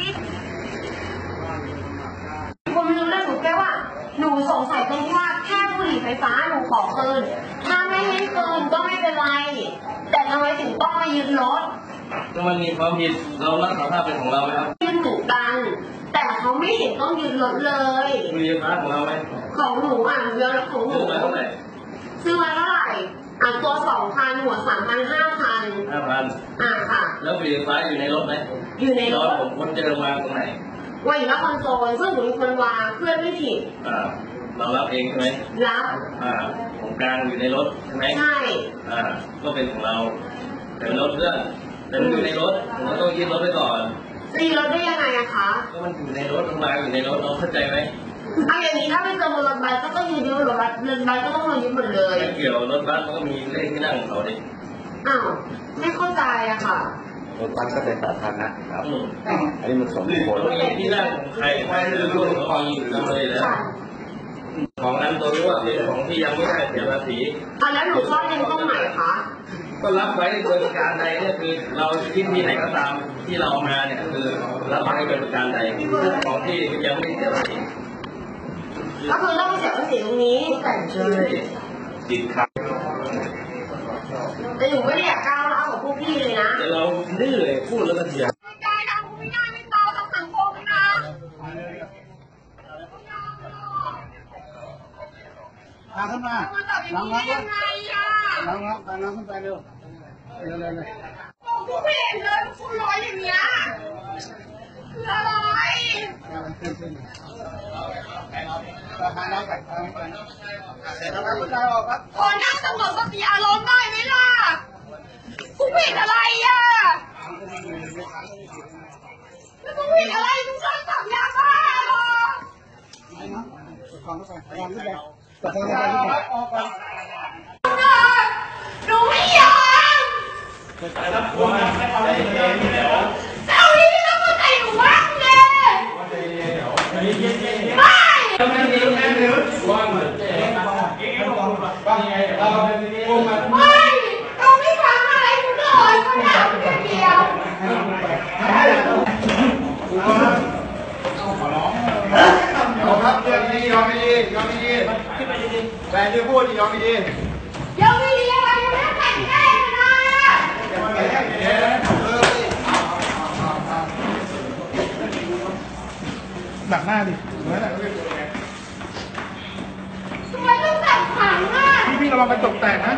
พี่ผมรู้เรื่องหนูแค่ว่า หนูสงสัยตรงที่ว่าแค่บุหรี่ไฟฟ้าหนูขอคืน ถ้าไม่ให้คืนก็ไม่เป็นไร แต่ทำไมถึงต้องมายึดรถถ้ามันมีความผิดเรารับสารภาพเป็นของเราไหมครับยึดหนูกันแต่เขาไม่เห็นต้องยึดรถเลยมีไฟฟ้าของเราไหมของหนูอะหนูเยอะแล้วของหซื้นูอมาเท่าไหร่ซื้อมาเท่าไหร่อะตัวสองพันหัวสามพันห้าพัน ห้าพันอะค่ะ แล้วบุหรี่ไฟฟ้าอยู่ในรถไหมอยู่ในรรถถผมคนเจอมาตรงไหนว่าอยู่นครโซนซึ่งหนูเป็นคนวางเพื่อนไม่ผิดอ่าเรารับเองใช่ไหมรับอ่าของกลางอยู่ในรถใช่ไหมใช่อ่าก็เป็นของเราแต่รถเพื่อนแต่มันอยู่ในรถผมก็ต้องยึดรถไว้ก่อนตีรถได้ยังไงอะคะก็มันอยู่ในรถทำงานอยู่ในรถเราเข้าใจไหมเอาอย่างนี้ถ้าไม่เจอบนรถบัสก็ต้องยืนยืนรถบัสรถบัสก็ต้องมายึดหมดเลยไม่เกี่ยวรถบัสมันก็มีเลขที่นั่งของเขาดิ อ้าวไม่เข้าใจอะค่ะรถบัสก็เป็นสาธารณะครับอืมอันนี้มันสมควรมันมีที่นั่งของใครใครคือรุ่นของอยู่แล้วเลยแล้วค่ะของนั้นตัวรู้ว่าเป็นของที่ยังไม่ได้เสียภาษีอะแล้วหนูซ่อนเงินตรงไหนคะก็รับไว้โดยประการใดเนี่ยคือเราที่ที่ไหนก็ตามที่เราเอามาเนี่ยคือรับไว้โดยประการใดของที่ยังไม่เสียภาษีก็คือต้องเสียภาษีตรงนี้ใช่ติดขัด แต่หนูไม่ได้อยากก้าวร้าวกับพวกพี่เลยนะ แต่เราดื้อเลยพูดแล้วก็เถียงไม่ได้นะกูไม่ได้ไม่เบาต้องสังคมนะพาขึ้นมามาจับอย่างน้องนี้น้องได้ยังไงอะน้องน้องพาน้องขึ้นไปเร็วเร็วเร็วเร็วกูไม่เห็นเลยคุณร้อยอย่างเงี้ยคืออะไรขึ้นขึ้นพาน้องไปพาน้องไปเสร็จแล้วครับใจออกครับขอนั่งสงบสติอารมณ์ได้ไหมล่ะกูผิดอะไรอะแล้วกูผิดอะไรกูชอบจับยาบ้าเหรอ ไปน้อง ของขึ้นไปของขึ้นไปประคองขึ้นไปขึ้นไปออกก่อนหนูไม่ยอมเจ้านี่ไม่ต้องมาใส่หนูบ้างเลยไม่ไม่เราไม่ทำอะไรกูเลยก็ด่ากูอย่างเดียว เอาครับเรื่องนี้ยอมไม่ดียอมไม่ดี ดี๋ยวพูดยอมไม่ดียังไม่ดีอะไรยังไม่แต่งแน่นะหนักหน้าดิเหมือนหนักทำไมต้องจับขังอะพี่พี่ระวังกระจกแตกนะ